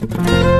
Música